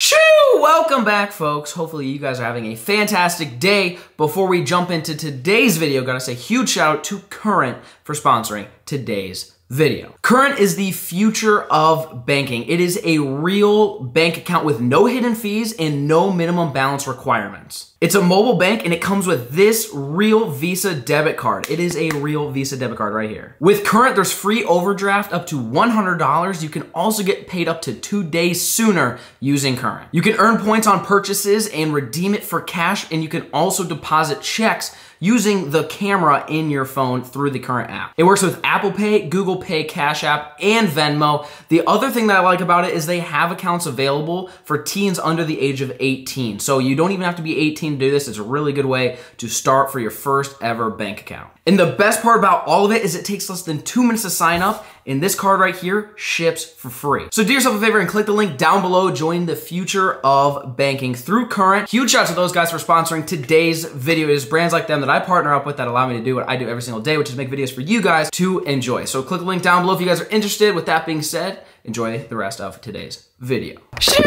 Shoo! Welcome back, folks. Hopefully, you guys are having a fantastic day. Before we jump into today's video, gotta say huge shout out to Current for sponsoring today's video. Current is the future of banking. It is a real bank account with no hidden fees and no minimum balance requirements. It's a mobile bank and it comes with this real Visa debit card. It is a real Visa debit card right here. With Current, there's free overdraft up to $100. You can also get paid up to two days sooner using Current. You can earn points on purchases and redeem it for cash, and you can also deposit checks using the camera in your phone through the current app. It works with Apple Pay, Google Pay, Cash App, and Venmo. The other thing that I like about it is they have accounts available for teens under the age of 18. So you don't even have to be 18 to do this. It's a really good way to start for your first ever bank account. And the best part about all of it is it takes less than two minutes to sign up and this card right here ships for free. So do yourself a favor and click the link down below. Join the future of banking through Current. Huge shout out to those guys for sponsoring today's video. It is brands like them that I partner up with that allow me to do what I do every single day, which is make videos for you guys to enjoy. So click the link down below if you guys are interested. With that being said, enjoy the rest of today's video. Shoo!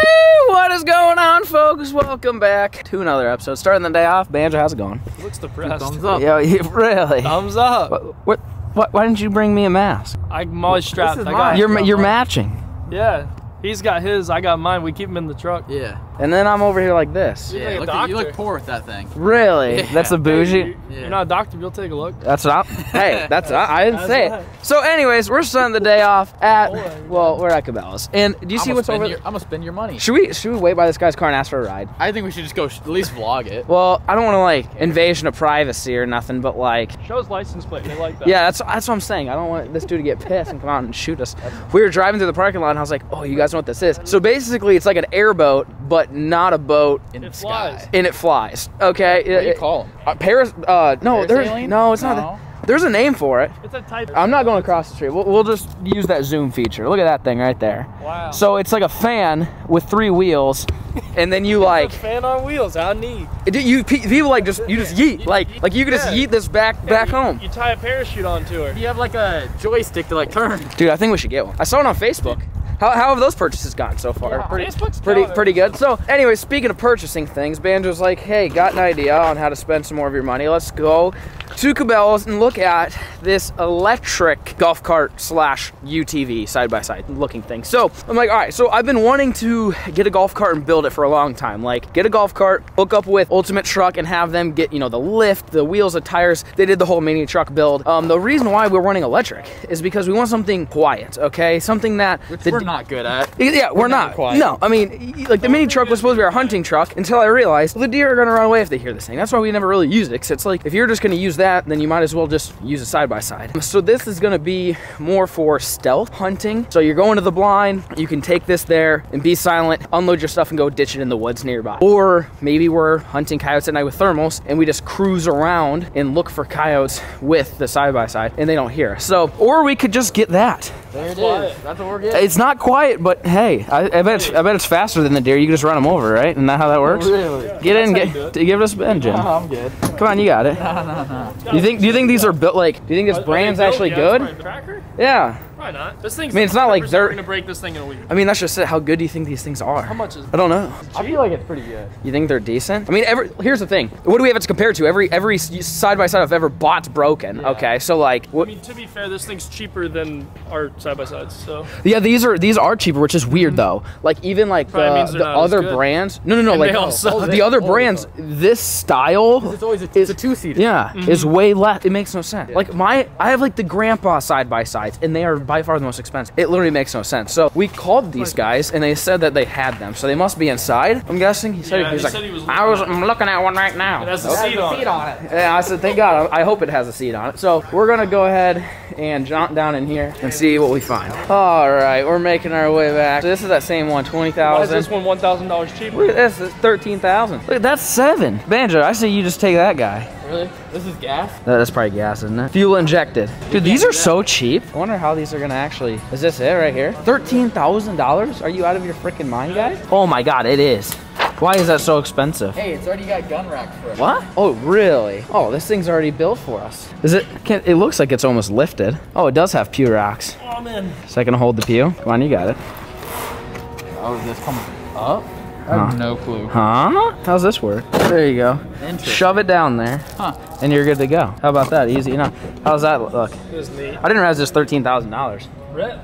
What is going on, folks? Welcome back to another episode. Starting the day off. Banjo, how's it going? Looks depressed. Thumbs up. Yo, you, really? Thumbs up. What, what, what, why didn't you bring me a mask? I'm always strapped. is I mine. got, You're, you're matching. Yeah. He's got his. I got mine. We keep him in the truck. Yeah. And then I'm over here like this. You're Yeah. like Look you look poor with that thing. Really? Yeah. That's a bougie? Hey, you- You're not a doctor. You'll take a look. That's not. Hey, that's, I, I didn't That's say right. it. So anyways, we're starting the day off at, well, we're at Cabela's. And do you see I'ma what's over your, I'm gonna spend your money. Should we, should we wait by this guy's car and ask for a ride? I think we should just go at least vlog it. Well, I don't want to like invasion of privacy or nothing, but like, Show his license plate. They like that. yeah, that's that's what I'm saying. I don't want this dude to get pissed and come out and shoot us. We were driving through the parking lot and I was like, oh, you guys know what this is? So basically, it's like an airboat, but not a boat, In It the flies. sky. and it flies. Okay. What do you call them? Uh, Paris. Uh, no, there's Parasailing? no, it's not. No. There's a name for it. It's a type. I'm not going across the street. We'll, we'll just use that zoom feature. Look at that thing right there. Wow. So it's like a fan with three wheels, and then you It's a like fan on wheels. How neat. it- you people like just you just yeet like like you could just Yeah. yeet this back back you, home. You tie a parachute onto her. You have like a joystick to like turn. Dude, I think we should get one. I saw it on Facebook. How, how have those purchases gone so far? Yeah. Pretty, Facebook's pretty, killing pretty good. So, anyway, speaking of purchasing things, Banjo's like, hey, got an idea on how to spend some more of your money. Let's go to Cabela's and look at this electric golf cart slash UTV side by side looking thing. So, I'm like, all right, so I've been wanting to get a golf cart and build it for a long time. Like, get a golf cart, hook up with Ultimate Truck, and have them get, you know, the lift, the wheels, the tires. They did the whole mini truck build. Um, the reason why we're running electric is because we want something quiet, okay? Something that Which the we're not good at. yeah, we're, never not. quiet. No, I mean, like the mini truck was supposed to be our hunting truck until I realized the deer are gonna run away if they hear this thing. That's why we never really use it. Cause it's like if you're just gonna use that, then you might as well just use a side by side. So this is gonna be more for stealth hunting. So you're going to the blind, you can take this there and be silent, unload your stuff and go ditch it in the woods nearby. Or maybe we're hunting coyotes at night with thermals and we just cruise around and look for coyotes with the side by side and they don't hear us. So, or we could just get that. There it quiet. is. That's what we're getting. It's not quiet, but hey, I, I bet it's, I bet it's faster than the deer. You can just run them over, right? Isn't that how that works? Really? Get in, get, give it a spin, Jim. Oh, I'm good. Come on, you got it. No, no, no. Do you think? Do you think these are built like? Do you think this brand's actually good? Yeah. Probably not. This thing's. I mean, it's not like 100% they're- gonna break this thing in a week. I mean, that's just it. How good do you think these things are? How much is? I don't know. I feel like it's pretty good. You think they're decent? I mean, every here's the thing. What do we have it to compare to? Every every side by side I've ever bought's broken. Yeah. Okay, so like, I mean, to be fair, this thing's cheaper than our side by sides. So Yeah, these are these are cheaper, which is weird though. Like even like Probably the, the other brands. No, no, no. And like they all suck. the other Oh, brands. This style It's always a, it's a two seater. Yeah, is Mm-hmm. way less. It makes no sense. Like my, I have like the grandpa side by sides, and they are by far the most expensive. It literally makes no sense. So we called these guys, and they said that they had them, so they must be inside. I'm guessing. He said Yeah, he was he like, said he was I was, I'm looking at one right now. it has a seat on. it. it. Yeah, I said, thank God. I I hope it has a seat on it. So we're gonna go ahead and jaunt down in here and see what we find. All right, we're making our way back. So this is that same one, twenty Why is this one one thousand dollars cheaper? Look at this, it's thirteen thousand. Look, that's seven. Banjo, I say you just take that guy. Really? This is gas? That- That's probably gas, isn't it? Fuel injected. Dude, these are so cheap. I wonder how these are gonna actually. Is this it right here? Thirteen thousand dollars? Are you out of your freaking mind, guys? Oh my god, it is. Why is that so expensive? Hey, it's already got gun racks for it. What? Oh, really? Oh, this thing's already built for us. Is it? Can, it looks like it's almost lifted. Oh, it does have pew racks. Oh man. So I can hold the pew. Come on, you got it. Oh, is this coming up? I have no clue. Huh? How's this work? There you go. Shove it down there, Huh. and you're good to go. How about that? Easy enough. How's that look? It was neat. I didn't realize this thirteen thousand dollars. Brett?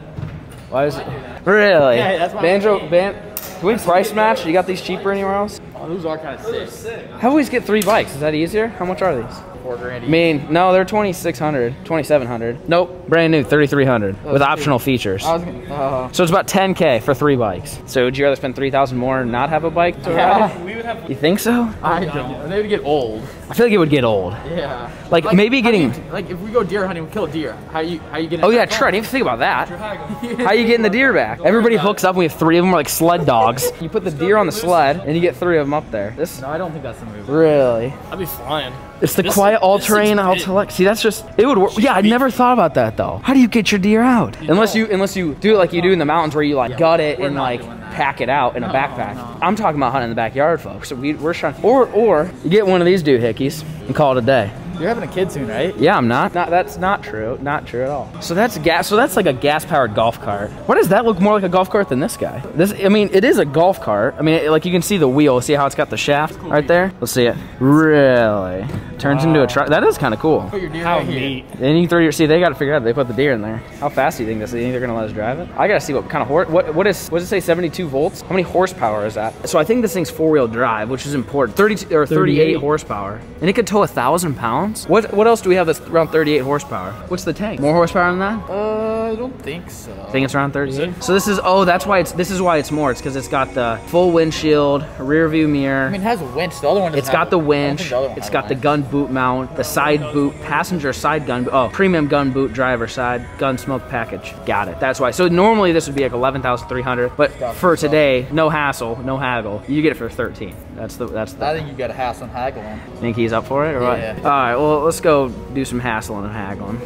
Why is it? Really? Yeah, that's why- Banjo, ban. Can we price match? You got these cheaper anywhere else? Oh, those are kind of sick. How do we get three bikes? Is that easier? How much are these? Four grand I mean, no, they're 2600 2700 Nope, brand new, 3300 with optional features. I was gonna, uh, So it's about 10k for three bikes. So would you rather spend 3000 more and not have a bike to ride? yeah. We would have. You think so? I don't. They would get old. I feel like it would get old. Yeah. Like, maybe getting- you- like if we go deer hunting, we kill a deer. How you how you get? Oh yeah, true. I didn't even think about that. How you getting the deer back? Everybody hooks up and we have three of them. We're like sled dogs. You put the deer on the sled and you get three of them up there. This No, I don't think that's the move. really. I'd be flying. It's the This- quiet all terrain this all thing's big. select. See, that's just it would work. Yeah, I never thought about that though. How do you get your deer out? Unless you unless you do it like you do in the mountains where you like gut it and like. Pack it out in a No, backpack. no. I'm talking about hunting in the backyard, folks. So we, we're trying. Or or you get one of these doohickeys and call it a day. You're having a kid soon, right? Yeah, I'm not. Not that's not true. Not true at all. So that's gas. So that's like a gas-powered golf cart. Why does that look more like a golf cart than this guy? This, I mean, it is a golf cart. I mean, it, like you can see the wheel. See how it's got the shaft right there? Let's see it. Really turns into a truck. That is kind of cool. Put your deer How right here. neat. Then you can throw your. See, they got to figure out. They put the deer in there. How fast do you think this? is? You think they're gonna let us drive it? I gotta see what kind of horse. What what is? What does it say? 72 volts. How many horsepower is that? So I think this thing's four-wheel drive, which is important. 32 or 38, 38. horsepower, and it could tow a thousand pounds. What what else do we have that's around 38 horsepower? What's the tank? More horsepower than that? Uh, I don't think so. I think it's around 38. So this is oh, that's why it's this is why it's more. It's because it's got the full windshield, rear view mirror. I mean, it has a winch. The other one. It's got have the a- I don't winch. think the other one It's has got the gun boot mount, the side boot, passenger side gun. Oh, premium gun boot, driver side, gun smoke package. Got it. That's why. So normally this would be like eleven thousand three hundred, but for today, no hassle, no haggle. You get it for thirteen. That's the. That's the. I think you got a house on haggling. Think he's up for it or Yeah. what? All right. Well, let's go do some hassling and haggling.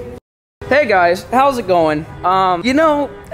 Hey guys, how's it going? Um, you know,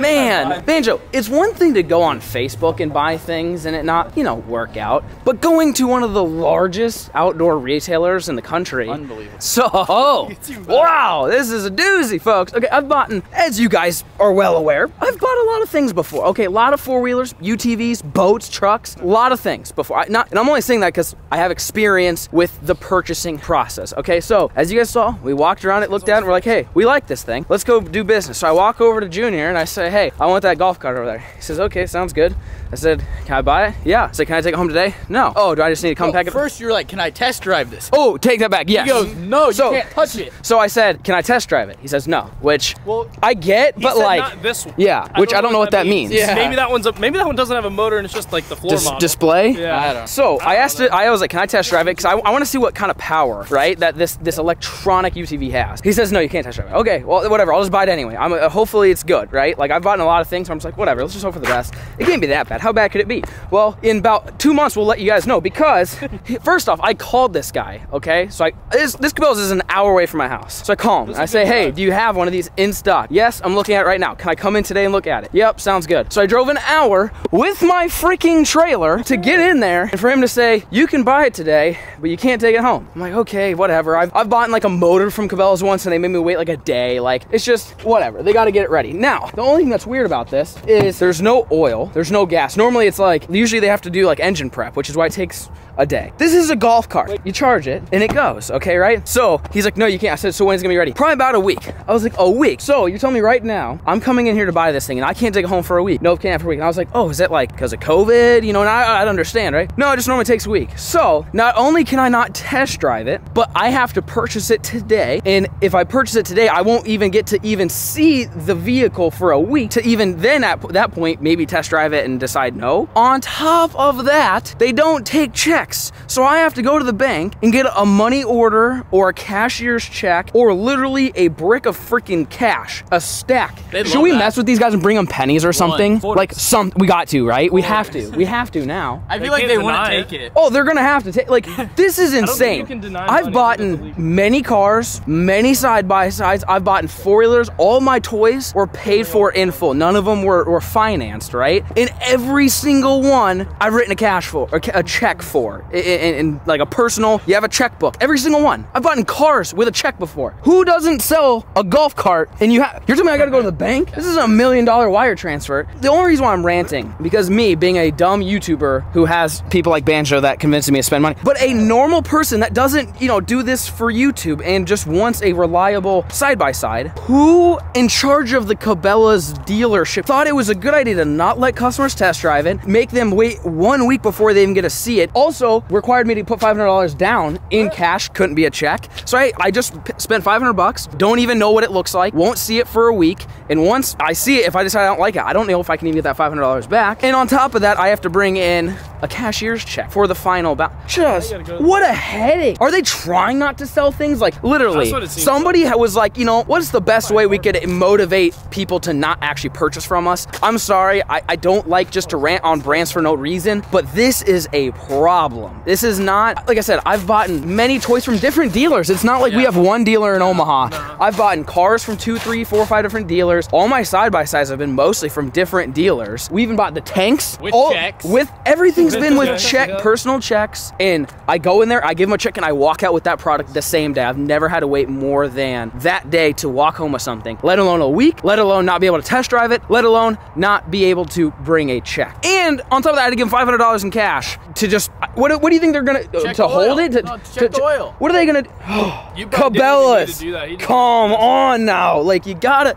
man, Banjo, it's one thing to go on Facebook and buy things and it not, you know, work out, but going to one of the largest outdoor retailers in the country. Unbelievable. So, oh, wow, this is a doozy, folks. Okay, I've bought, as you guys are well aware, I've bought a lot of things before. Okay, a lot of four wheelers, UTVs, boats, trucks, a lot of things before. I, not, and I'm only saying that because I have experience with the purchasing process. Okay, so as you guys saw, we walked around it, looked at it, and we're like, hey, we like this thing. Let's go do business. So I walk over to Junior and I say, hey, I want that golf cart over there. He says, okay, sounds good. I said, can I buy it? Yeah. I said, can I take it home today? No. Oh, do I just need to come Well, pack it? first, you're like, "Can I test drive this?" Oh, take that back. Yes. He goes, "No, you So- can't touch it." So I said, "Can I test drive it?" He says, "No," which Well, I get, He but said like, not this one. yeah, which I don't know what that means. Yeah. Maybe that one's a, maybe that one doesn't have a motor and it's just like the floor Dis- model. display. Yeah. I don't. So I asked it. I was like, "Can I test drive it?" Because I, I want to see what kind of power, right, that this this electronic UTV has. He says, "No, you can't test drive it." Okay, well, whatever. I'll just buy it anyway. I'm uh, hopefully it's good, right? Like I've bought a lot of things. So I'm just like, whatever. Let's just hope for the best. It can't be that bad. How bad could it be? Well, in about two months, we'll let you guys know because first off, I called this guy. Okay, so I this this Cabela's is an hour away from my house. So I call him. and I say, "Hey, do you have one of these in stock?" Yes, I'm looking at it right now. Can I come in today and look at it? Yep, sounds good. So I drove an hour with my freaking trailer to get in there and for him to say, you can buy it today, but you can't take it home. I'm like, okay, whatever. I've, I've bought like a motor from Cabela's once and they made me wait like a day. Like, it's just whatever. They got to get it ready. Now, the only thing that's weird about this is there's no oil, there's no gas. Normally it's like, usually they have to do like engine prep, which is why it takes a day. This is a golf cart. You charge it and it goes, okay, right? So he's like, no, you can't. I said, so when's it gonna be ready? Probably about a week. I was like, a week. So you're telling me right now, I'm coming in here to buy this thing and I can't take it home for a week. Nope, can't have for a week. And I was like, oh, is that like because of COVID? You know, and I, I'd understand, right? No, it just normally takes a week. So not only can I not test drive it, but I have to purchase it today. And if I purchase it today, I won't even get to even see the vehicle for a week to even then at that point maybe test drive it and decide no. On top of that, they don't take checks. So I have to go to the bank and get a money order or a cashier's check or literally a brick of freaking cash, a stack. They'd Should we that. mess with these guys and bring them pennies or something? Quarters. Like some, we got to, right? We have to. We have to now. I feel They like they wouldn't deny take it. it. Oh, they're gonna have to take. Like, this is don't think insane. you can deny I've bought in many cars, many side by sides. I've bought in four wheelers. All my toys were paid for in full. None of them were, were financed, right? In every single one, I've written a cash for, or a check for, in, in, in like a personal. You have a checkbook. Every single one. I've bought in cars with a check before. Who doesn't sell a golf cart and you have? You're telling me I gotta go to the bank? This is a million dollar wire transfer. The only reason why I'm ranting because me being a dumb YouTuber who has people like Banjo that convinces me to spend money, but a normal person that doesn't, you know, do this for YouTube and just wants a reliable side by side, who in charge of the Cabela's dealership thought it was a good idea to not let customers test drive it, make them wait one week before they even get to see it. Also, required me to put $500 down in cash, couldn't be a check. So I, I just spent 500 bucks, don't even know what it looks like, won't see it for a week. And once I see it, if I decide I don't like it, I don't know if I can even get that $500 back. And on top of that, I have to bring in a cashier's check for the final balance. Just, go- what a headache. Are they trying not to sell things? Like, literally, That's what it seems somebody was like, you know, what's the best way we could motivate people to not actually purchase from us? I'm sorry, I, I don't like just to rant on brands for no reason, but this is a problem. This is not, like I said, I've bought many toys from different dealers. It's not like we have one dealer in Omaha. I've bought cars from two, three, four, five different dealers. All my side by sides have been mostly from different dealers. We even bought the tanks With all- checks. With everything's With been with checks, check, yeah. personal checks, and I go in there, I give them a check, and I walk out with that product the same day. I've never had to wait more than that day to walk home with something, let alone a week, let alone not be able to test drive it, let alone not be able to bring a check. And on top of that, I had to give them $500 in cash to just, what, what do you think they're gonna, uh, Check to hold oil. it? To, No, to- check the to- oil. What are they gonna, You probably didn't even need to Cabela's, do that. Come on now. Like, you gotta,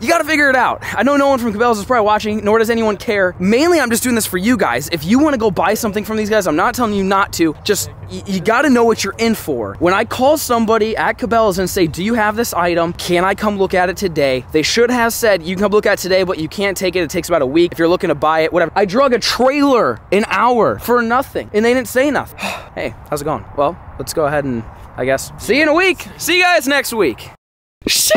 you gotta figure it out. I know no one from Cabela's is probably watching, nor does anyone care. Mainly, I'm just doing this for you guys. If you wanna go buy something from these guys, I'm not telling you not to. Just, you gotta know what you're in for. When I call somebody at Cabela's and say, do you have this item? Can I come look at it today? They should have said, you can come look at it today, but you can't take it. It takes about a week. If you're looking to buy it, whatever. I drug a trailer an hour for nothing, and they didn't say nothing. hey, how's it going? Well, let's go ahead and, I guess, see you in a week. See you guys next week. Shoo!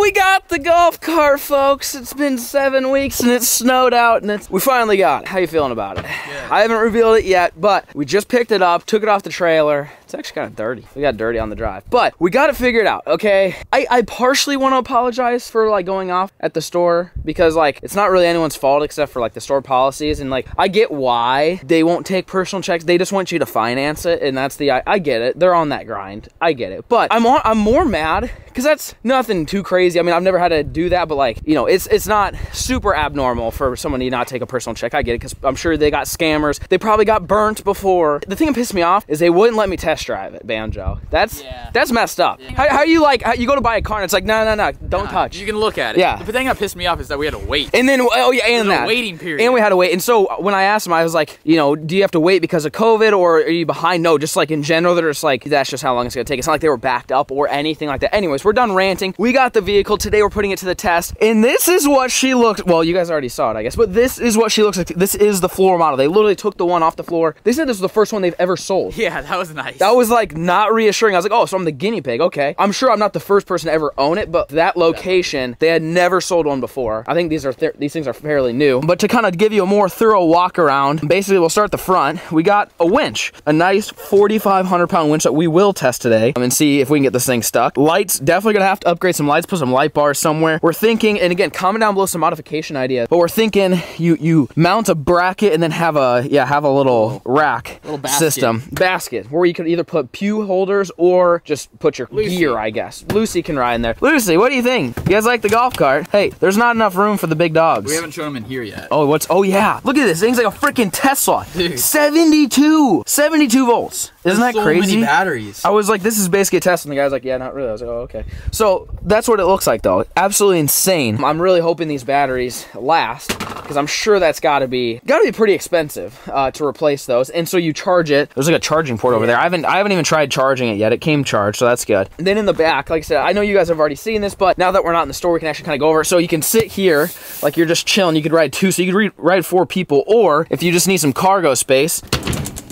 We got the golf cart, folks. It's been seven weeks and it's snowed out and it's we finally got it. How you feeling about it? I haven't revealed it yet, but we just picked it up, took it off the trailer. It's actually kind of dirty. We got dirty on the drive, but we got it figured out. Okay, I, I partially want to apologize for like going off at the store because like it's not really anyone's fault except for like the store policies and like I get why they won't take personal checks. They just want you to finance it, and that's the I, I get it. They're on that grind. I get it, but I'm on, I'm more mad because that's nothing too crazy. I mean, I've never had to do that, but like you know, it's it's not super abnormal for someone to not take a personal check. I get it because I'm sure they got scammers. They probably got burnt before. The thing that pissed me off is they wouldn't let me test drive it, Banjo. That's Yeah. that's messed up. How, how you like how, you go to buy a car and it's like no no no don't touch. You can look at it. Yeah. The thing that pissed me off is that we had to wait. And then, oh yeah, and that waiting period. And we had to wait. And so uh, when I asked him, I was like, you know, do you have to wait because of COVID or are you behind? No, just like in general, they're just like that's just how long it's gonna take. It's not like they were backed up or anything like that. Anyways, we're done ranting. We got the vehicle today. We're putting it to the test, and this is what she looks. Well, you guys already saw it, I guess, but this is what she looks like. This is the floor model. They literally took the one off the floor. They said this was the first one they've ever sold. Yeah, that was nice. That was like not reassuring. I was like, oh, so I'm the guinea pig. Okay. I'm sure I'm not the first person to ever own it, but that location, they had never sold one before. I think these are th- these things are fairly new. But to kind of give you a more thorough walk around, basically we'll start the front. We got a winch, a nice 4,500 pound winch that we will test today um, and see if we can get this thing stuck. Lights, definitely gonna have to upgrade some lights, put some light bars somewhere. We're thinking, and again, comment down below some modification ideas. But we're thinking you you mount a bracket and then have a yeah have a little rack basket. system basket where you can either put pew holders or just put your gear, I guess. Lucy can ride in there. Lucy, what do you think? You guys like the golf cart? Hey, there's not enough room for the big dogs. we haven't shown them in here yet. Oh, what's? Oh yeah, look at this thing's like a freaking Tesla. Dude. 72, 72 volts. Isn't that so crazy? many batteries. I was like, this is basically a test, and the guy's like, yeah, not really. I was like, oh, okay. So that's what it looks like, though. Absolutely insane. I'm really hoping these batteries last, because I'm sure that's got to be got to be pretty expensive uh, to replace those. And so you charge it. There's like a charging port over there. I haven't I haven't even tried charging it yet. It came charged, so that's good. And then in the back, like I said, I know you guys have already seen this, but now that we're not in the store, we can actually kind of go over. it. So you can sit here, like you're just chilling. You could ride two, so you could re- ride four people, or if you just need some cargo space,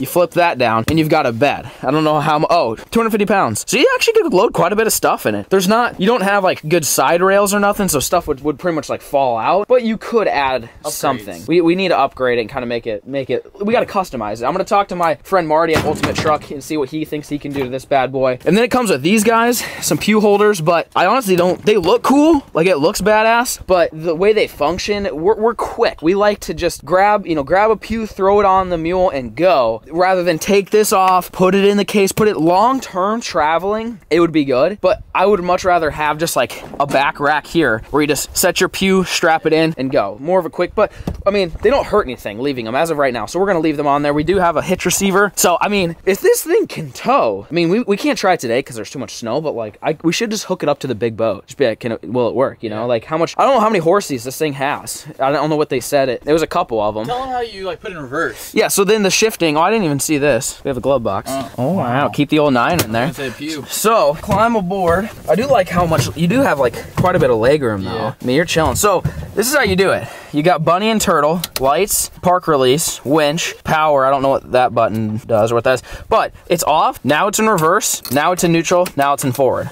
you flip that down, and you've got a bed. I don't know how, oh, 250 pounds. So you actually could load quite a bit of stuff in it. There's not, you don't have like good side rails or nothing, so stuff would, would pretty much like fall out, but you could add something. We, we need to upgrade it and kind of make it, make it, we got to customize it. I'm going to talk to my friend Marty at Ultimate Truck and see what he thinks he can do to this bad boy. And then it comes with these guys, some pew holders, but I honestly don't, they look cool, like it looks badass, but the way they function, we're, we're quick. We like to just grab, you know, grab a pew, throw it on the mule and go, rather than take this off, put it in the case, put it long-term traveling, it would be good, but I would much rather have just like a back rack here where you just set your pew, strap it in and go. More of a quick, but I mean, they don't hurt anything leaving them as of right now. So we're gonna leave them on there. We do have a hitch receiver. So, I mean, if this thing can tow, I mean, we, we can't try it today because there's too much snow, but like, I, we should just hook it up to the big boat. Just be like, can it, will it work? You know, like how much, I don't know how many horses this thing has. I don't know what they said it. There was a couple of them. Tell them how you like put it in reverse. Yeah, so then the shifting, oh, I didn't even see this. We have a glove box. Oh, oh wow. Keep the old nine in there. I say pew. So, climb aboard. I do like how much, you do have like quite a bit of leg room though. Yeah. I mean, you're chilling. So, this is how you do it. You got bunny and turtle, lights, park release, winch, power. I don't know what that button does or what that is, but it's off. Now it's in reverse. Now it's in neutral. Now it's in forward.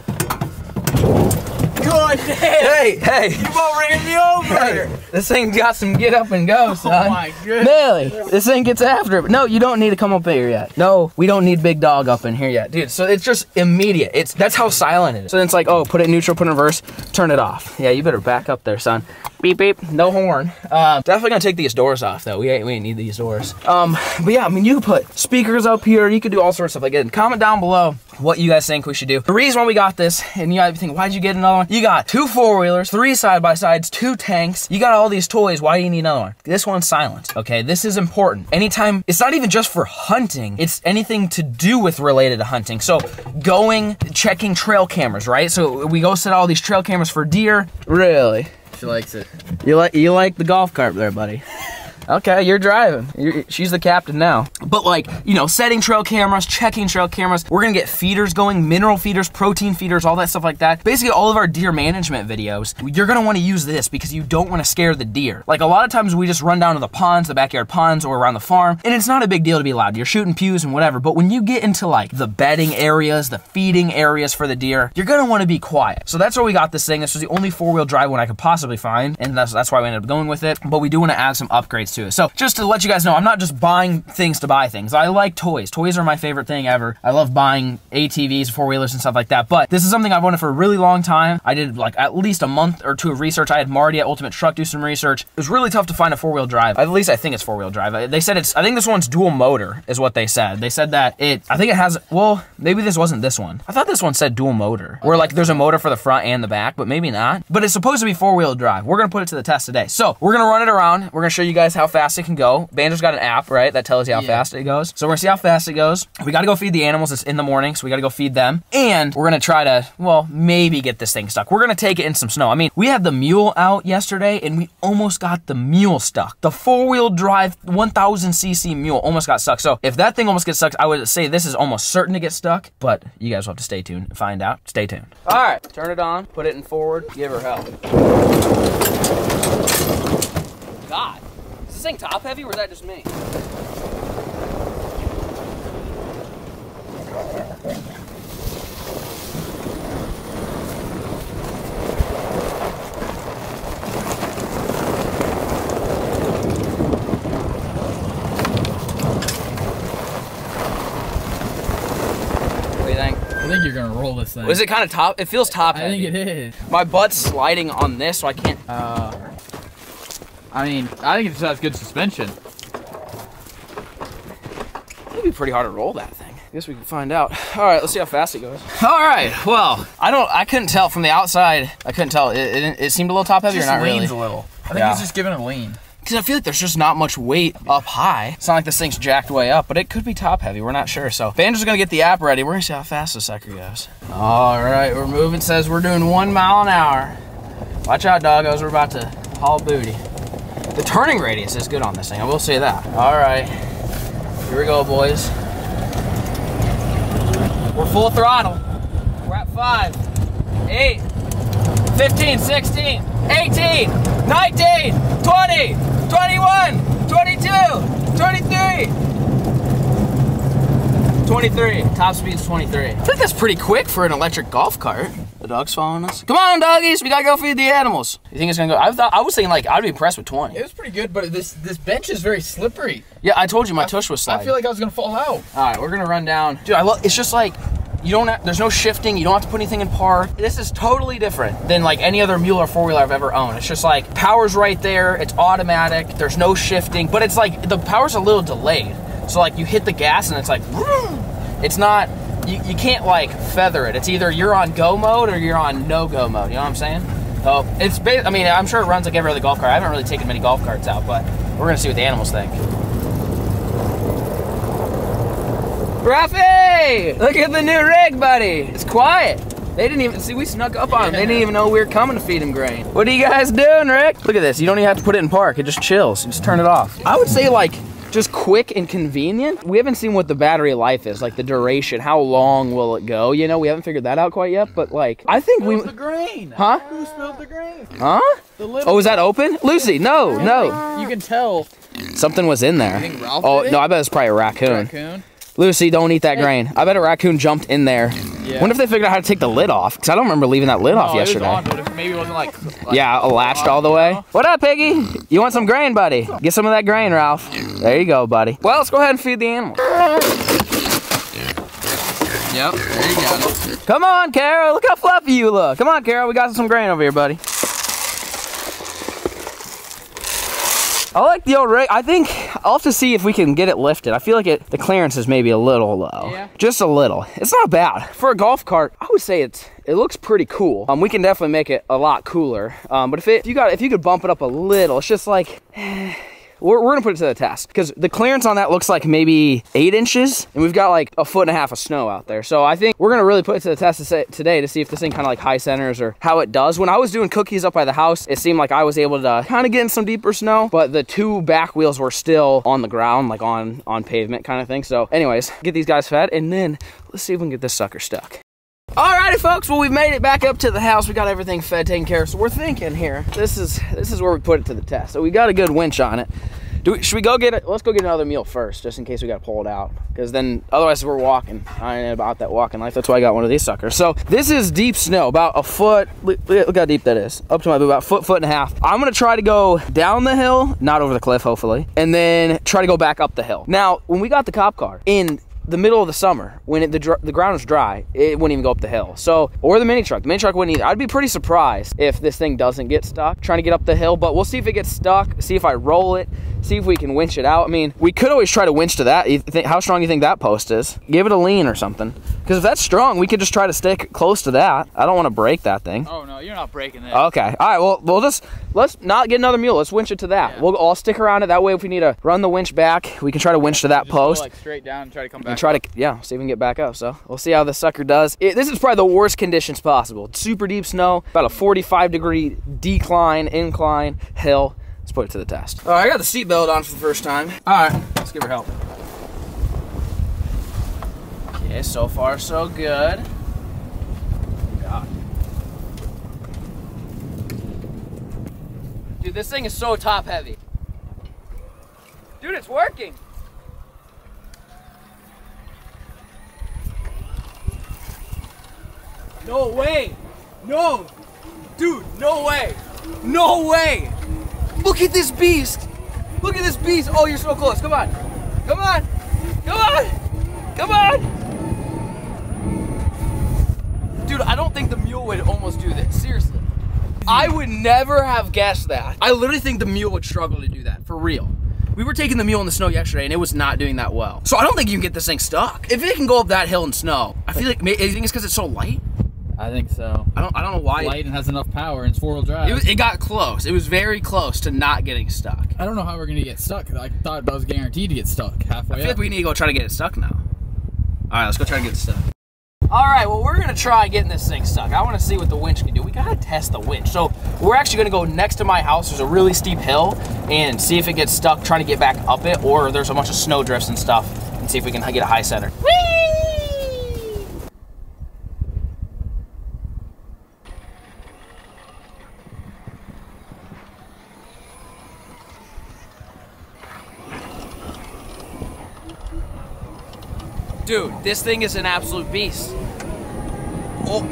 Hey, hey. You about ran me over. This thing got some get up and go, son. Oh my goodness. Billy, this thing gets after it. No, you don't need to come up here yet. No, we don't need big dog up in here yet, dude. So it's just immediate. It's that's how silent it is. So then it's like, oh, put it in neutral, put it in reverse, turn it off. Yeah, you better back up there, son. Beep beep, no horn. Um, definitely gonna take these doors off though. We ain't we ain't need these doors. Um, but yeah, I mean you could put speakers up here. You could do all sorts of stuff like that. Comment down below what you guys think we should do. The reason why we got this, and you might be thinking, why'd you get another one? You got two four wheelers, three side by sides, two tanks. You got all these toys. Why do you need another one? This one's silent. Okay, this is important. Anytime, it's not even just for hunting. It's anything to do with related to hunting. So going, checking trail cameras, right? So we go set all these trail cameras for deer. Really? She likes it. You like you like the golf cart there, buddy. Okay, you're driving. You're, she's the captain now. But like, you know, setting trail cameras, checking trail cameras. We're gonna get feeders going, mineral feeders, protein feeders, all that stuff like that. Basically, all of our deer management videos, you're gonna want to use this because you don't want to scare the deer. Like a lot of times, we just run down to the ponds, the backyard ponds, or around the farm, and it's not a big deal to be loud. You're shooting pews and whatever. But when you get into like the bedding areas, the feeding areas for the deer, you're gonna want to be quiet. So that's why we got this thing. This was the only four-wheel drive one I could possibly find, and that's that's why we ended up going with it. But we do want to add some upgrades to So just to let you guys know, I'm not just buying things to buy things. I like toys. Toys are my favorite thing ever. I love buying ATVs, four-wheelers, and stuff like that. But this is something I've wanted for a really long time. I did like at least a month or two of research. I had Marty at Ultimate Truck do some research. It was really tough to find a four-wheel drive. At least I think it's four-wheel drive. They said it's. I think this one's dual motor, is what they said. They said that it. I think it has. Well, maybe this wasn't this one. I thought this one said dual motor, where like there's a motor for the front and the back, but maybe not. But it's supposed to be four-wheel drive. We're gonna put it to the test today. So we're gonna run it around. We're gonna show you guys how fast it can go. Banjo's got an app, right, that tells you how Yeah. fast it goes. So we're gonna see how fast it goes. We gotta go feed the animals. It's in the morning, so we gotta go feed them. And we're gonna try to, well, maybe get this thing stuck. We're gonna take it in some snow. I mean, we had the mule out yesterday, and we almost got the mule stuck. The four-wheel drive 1000 cc mule almost got stuck. So if that thing almost gets stuck, I would say this is almost certain to get stuck. But you guys will have to stay tuned and find out. Stay tuned. All right, turn it on, put it in forward, give her help. God, this thing top heavy or is that just me? What do you think? I think you're gonna roll this thing. Is it kind of top? It feels top heavy. I heavy. think it is. My butt's sliding on this, so I can't. Uh, I mean, I think it just has good suspension. It'd be pretty hard to roll that thing. I guess we can find out. All right, let's see how fast it goes. All right. Well, I don't. I couldn't tell from the outside. I couldn't tell. It, it, it seemed a little top heavy or not really. leans a little. I think Yeah. it's just giving a lean. Because I feel like there's just not much weight up high. It's not like this thing's jacked way up, but it could be top heavy. We're not sure. So Banjo's gonna get the app ready. We're gonna see how fast this sucker goes. All right, we're moving. Says we're doing one mile an hour. Watch out, doggos. We're about to haul booty. The turning radius is good on this thing. I will say that. All right, here we go, boys. We're full throttle. We're at five, eight, 15, 16, 18, 19, 20, 21, 22, 23, 23. Top speed's 23. I think that's pretty quick for an electric golf cart. The dog's following us. Come on, doggies. We gotta go feed the animals. You think it's gonna go? I thought I was thinking like I'd be impressed with 20. It was pretty good, but this this bench is very slippery. Yeah, I told you my tush was sliding. I feel like I was gonna fall out. All right, we're gonna run down. Dude, I love. It's just like you don't. Have, there's no shifting. You don't have to put anything in park. This is totally different than like any other mule or four wheeler I've ever owned. It's just like power's right there. It's automatic. There's no shifting, but it's like the power's a little delayed. So like you hit the gas and it's like, vroom. it's not. You, you can't like feather it. It's either you're on go mode or you're on no go mode. You know what I'm saying? So it's. ba- I mean, I'm sure it runs like every other golf cart. I haven't really taken many golf carts out, but we're gonna see what the animals think. Rafi! Look at the new rig, buddy. It's quiet. They didn't even see we snuck up on them. They didn't even know we were coming to feed him grain. What are you guys doing, Rick? Look at this. You don't even have to put it in park. It just chills. You just turn it off. I would say like just quick and convenient. We haven't seen what the battery life is, like the duration. How long will it go? You know, we haven't figured that out quite yet. But like, I think we. the grain. Huh? Who spilled the grain? Huh? The. Oh, is that open? Lucy, no, no. You can tell. Something was in there. think Ralph Oh no, I bet it's probably a raccoon. Raccoon. Lucy, don't eat that grain. I bet a raccoon jumped in there. Yeah. Wonder if they figured out how to take the lid off, because I don't remember leaving that lid off it was yesterday. on, but if maybe wasn't like. like yeah, latched all the way. What up, Piggy? You want some grain, buddy? Get some of that grain, Ralph. There you go, buddy. Well, let's go ahead and feed the animals. Yep. There you go. Come on, Carol. Look how fluffy you look. Come on, Carol. We got some grain over here, buddy. I like the old rig. I think I'll have to see if we can get it lifted. I feel like it the clearance is maybe a little low. Yeah. Just a little. It's not bad. For a golf cart, I would say it's it looks pretty cool. Um, we can definitely make it a lot cooler. Um, but if it if you got if you could bump it up a little, it's just like we're, we're gonna put it to the test because the clearance on that looks like maybe eight inches and we've got like a foot and a half of snow out there. So i think we're gonna really put it to the test today to see if this thing kind of like high centers or how it does. When i was doing cookies up by the house it seemed like i was able to kind of get in some deeper snow but the two back wheels were still on the ground like on on pavement kind of thing. So anyways get these guys fed and then let's see if we can get this sucker stuck Alrighty, folks. Well, we've made it back up to the house. We got everything fed, taken care of. So we're thinking here. This is this is where we put it to the test. So we got a good winch on it. Do we, should we go get it? Let's go get another mule first, just in case we got to pull it out. Because then, otherwise, we're walking. I ain't about that walking life. That's why I got one of these suckers. So this is deep snow, about a foot. Look, how deep that is. Up to my about foot, foot and a half. I'm gonna try to go down the hill, not over the cliff, hopefully, and then try to go back up the hill. Now, when we got the cop car in the middle of the summer when it, the the ground was dry, it wouldn't even go up the hill. So, or the mini truck, the mini truck wouldn't either. I'd be pretty surprised if this thing doesn't get stuck trying to get up the hill. But we'll see if it gets stuck. See if I roll it. See if we can winch it out. I mean, we could always try to winch to that. You think, how strong do you think that post is? Give it a lean or something. Because if that's strong, we could just try to stick close to that. I don't want to break that thing. Oh no, you're not breaking it. Okay. All right. Well, we'll just let's not get another mule. Let's winch it to that. Yeah. We'll all stick around it. That way, if we need to run the winch back, we can try to winch to that Just go, post like straight down and try to come back. and try to yeah see if we can get back up so we'll see how this sucker does it, this is probably the worst conditions possible super deep snow about a 45 degree decline incline hill let's put it to the test all right i got the seatbelt on for the first time all right let's give her help okay so far so good God. dude this thing is so top heavy dude it's working No way! No! Dude, no way! No way! Look at this beast! Look at this beast! Oh, you're so close. Come on! Come on! Come on! Come on! Dude, I don't think the mule would almost do this. Seriously. I would never have guessed that. I literally think the mule would struggle to do that. For real. We were taking the mule in the snow yesterday and it was not doing that well. So I don't think you can get this thing stuck. If it can go up that hill in snow, I feel like, you think it's because it's so light? I think so. I don't, I don't know why. Light and has enough power and it's four wheel drive. It, was, it got close. It was very close to not getting stuck. I don't know how we're gonna get stuck. I thought I was guaranteed to get stuck halfway I feel up. like we need to go try to get it stuck now. All right, let's go try to get it stuck. All right, well, we're gonna try getting this thing stuck. I wanna see what the winch can do. We gotta test the winch. So we're actually gonna go next to my house. There's a really steep hill and see if it gets stuck trying to get back up it, or there's a bunch of snow drifts and stuff, and see if we can get a high center. Dude, this thing is an absolute beast. Oh.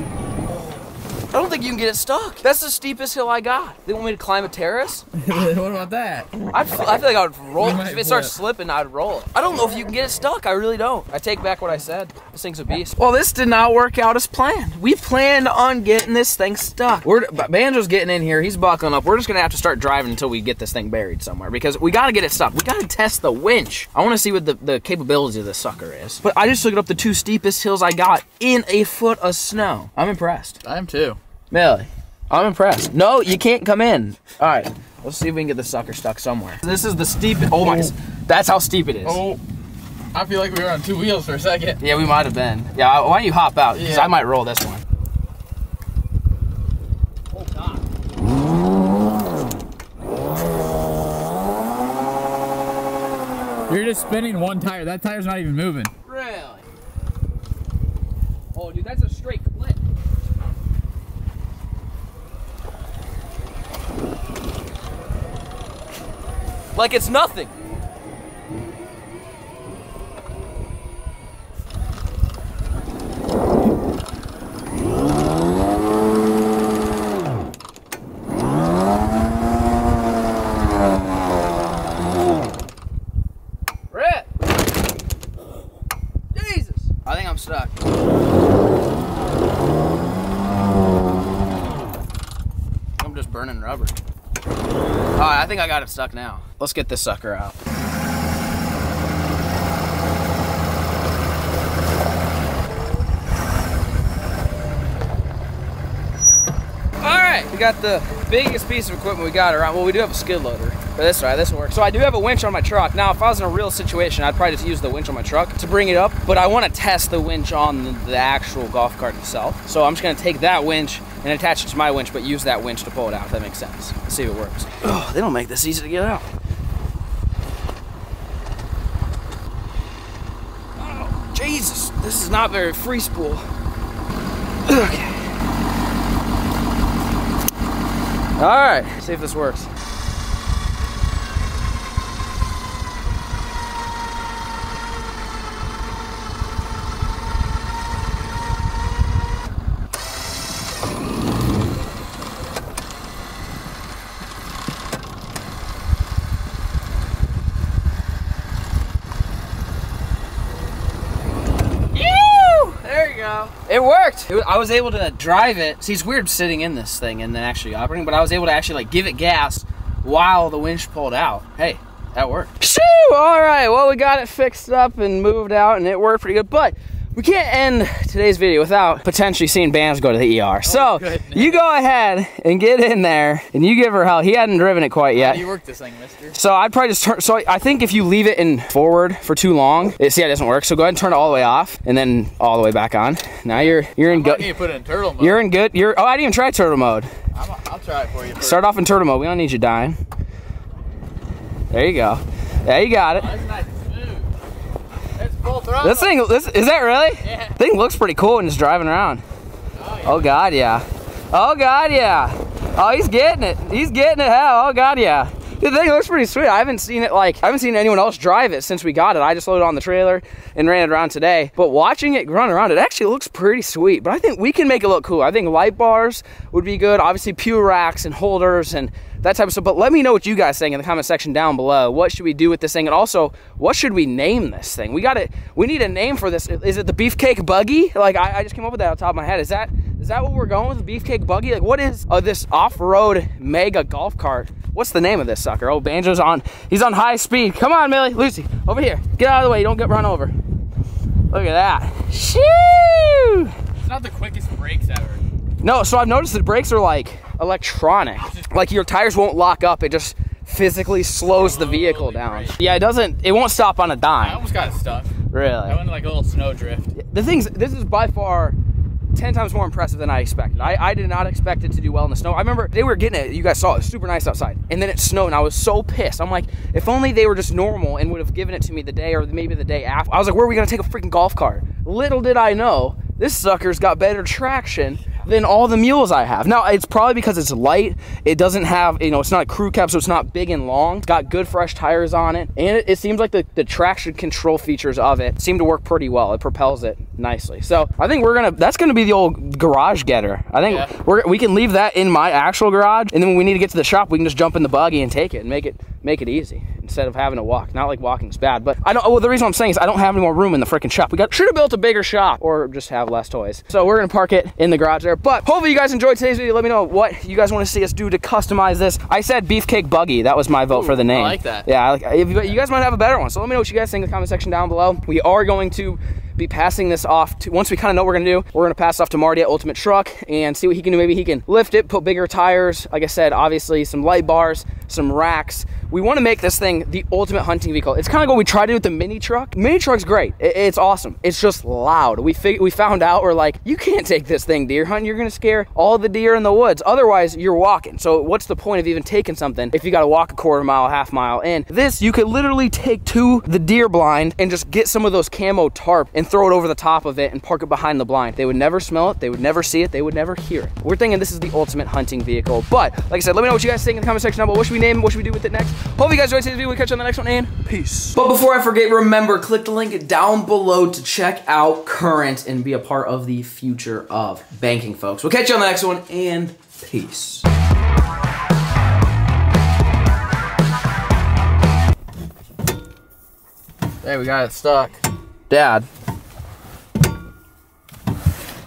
I don't think you can get it stuck. That's the steepest hill I got. They want me to climb a terrace? what about that? I feel, I feel like I would roll. You it. might If it starts slipping, I'd roll. I don't know if you can get it stuck. I really don't. I take back what I said. This thing's a beast. Well, this did not work out as planned. We planned on getting this thing stuck. We're Banjo's getting in here. He's buckling up. We're just gonna have to start driving until we get this thing buried somewhere because we gotta get it stuck. We gotta test the winch. I want to see what the, the capability of this sucker is. But I just took it up the two steepest hills I got in a foot of snow. I'm impressed. I am too. Millie, I'm impressed. No, you can't come in. All right, let's see if we can get the sucker stuck somewhere. This is the steep. Oh my, oh. that's how steep it is. Oh, I feel like we were on two wheels for a second. Yeah, we might have been. Yeah, why don't you hop out? Because Yeah. I might roll this one. You're just spinning one tire. That tire's not even moving. Really? Oh, dude, that's a straight clip. Like it's nothing. Rip! Jesus! I think I'm stuck. I'm just burning rubber. Alright, I think I got it stuck now. Let's get this sucker out. Alright, we got the biggest piece of equipment we got around. Well, we do have a skid loader, but that's all right, this will work. So I do have a winch on my truck. Now, if I was in a real situation, I'd probably just use the winch on my truck to bring it up, but I want to test the winch on the, the actual golf cart itself. So I'm just gonna take that winch and attach it to my winch, but use that winch to pull it out, if that makes sense. Let's see if it works. Oh, they don't make this easy to get out. Oh, Jesus, this is not very free spool. Okay. All right, see if this works. Ew! There you It worked. It wa- I was able to drive it. See, it's weird sitting in this thing and then actually operating, but I was able to actually like give it gas while the winch pulled out. Hey, that worked. Shoo! All right. Well, we got it fixed up and moved out, and it worked pretty good. But we can't end today's video without potentially seeing Bams go to the ER. so goodness. you go ahead and get in there, and you give her hell. He hadn't driven it quite yet. You work this thing, mister. So I'd probably just turn. So I think if you leave it in forward for too long, it, see, it doesn't work. So go ahead and turn it all the way off, and then all the way back on. Now you're you're in good. to put it in turtle mode. You're in good. You're. Oh, I didn't even try turtle mode. I'm, I'll try it for you. First. Start off in turtle mode. We don't need you dying. There you go. Yeah, you got it. That's nice and smooth. It's full throttle. This thing. This is that really? Yeah. Thing looks pretty cool when it's driving around. Oh, yeah. Oh God, yeah. Oh God, yeah. Oh, he's getting it. He's getting it. Hell, oh God, yeah. The thing looks pretty sweet. I haven't seen it like I haven't seen anyone else drive it since we got it. I just loaded on the trailer and ran it around today. But watching it run around, it actually looks pretty sweet. But I think we can make it look cool. I think light bars would be good. Obviously, pew racks and holders and that type of stuff. But let me know what you guys think in the comment section down below. What should we do with this thing? And also, what should we name this thing? We got it. We need a name for this. Is it the beefcake buggy? Like I, I just came up with that on top of my head. Is that is that what we're going with? The beefcake buggy? Like what is uh, this off-road mega golf cart? What's the name of this sucker? Oh, Banjo's on. He's on high speed. Come on, Millie, Lucy, over here. Get out of the way. Don't get run over. Look at that. Shoo! It's not the quickest brakes ever. No, so I've noticed the brakes are like electronic. Like your tires won't lock up. It just physically slows the vehicle down. right. Yeah, it doesn't. It won't stop on a dime. I almost got stuck. Really? I went like a little snow drift. The things. This is by far. 10 times more impressive than I expected. I, I did not expect it to do well in the snow. I remember they were getting it. You guys saw it. was super nice outside. And then it snowed and I was so pissed. I'm like, if only they were just normal and would have given it to me the day or maybe the day after. I was like, where are we to take a freaking golf cart? Little did I know, this sucker's got better traction than all the mules I have. Now, it's probably because it's light. It doesn't have, you know, it's not a crew cab, so it's not big and long. It's got good fresh tires on it. And it, it seems like the, the traction control features of it seem to work pretty well. It propels it nicely. So I think we're gonna, that's gonna be the old garage getter. I think Yeah. we're, we can leave that in my actual garage. And then when we need to get to the shop, we can just jump in the buggy and take it and make it, make it easy instead of having to walk. Not like walking's bad, but I don't, well, the reason I'm saying is I don't have any more room in the freaking shop. We got, should have built a bigger shop or just have less toys. So we're gonna park it in the garage there. But hopefully you guys enjoyed today's video. Let me know what you guys want to see us do to customize this. I said beefcake buggy. That was my vote for the name. I like that. Yeah, I like, you guys might have a better one. So let me know what you guys think in the comment section down below. We are going to be passing this off to, once we kind of know what we're gonna do, we're gonna pass off to Marty at Ultimate Truck and see what he can do. Maybe he can lift it, put bigger tires. Like I said, obviously some light bars, some racks. We wanna make this thing the ultimate hunting vehicle. It's kind of what we tried to do with the mini truck. Mini truck's great. It's awesome. It's just loud. We we found out we're like, you can't take this thing deer hunting. You're gonna scare all the deer in the woods. Otherwise, you're walking. So what's the point of even taking something if you gotta walk a quarter mile, half mile? And this, you could literally take to the deer blind and just get some of those camo tarp and throw it over the top of it and park it behind the blind. They would never smell it. They would never see it. They would never hear it. We're thinking this is the ultimate hunting vehicle. But like I said, let me know what you guys think in the comment section down below. What should we name it? What should we do with it next? Hope you guys enjoyed today's video. We'll catch you on the next one and peace. But before I forget, remember, click the link down below to check out Current and be a part of the future of banking, folks. We'll catch you on the next one and peace. Hey, we got it stuck. Dad. I've been like all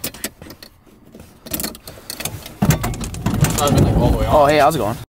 the way off. Oh, hey, how's it going?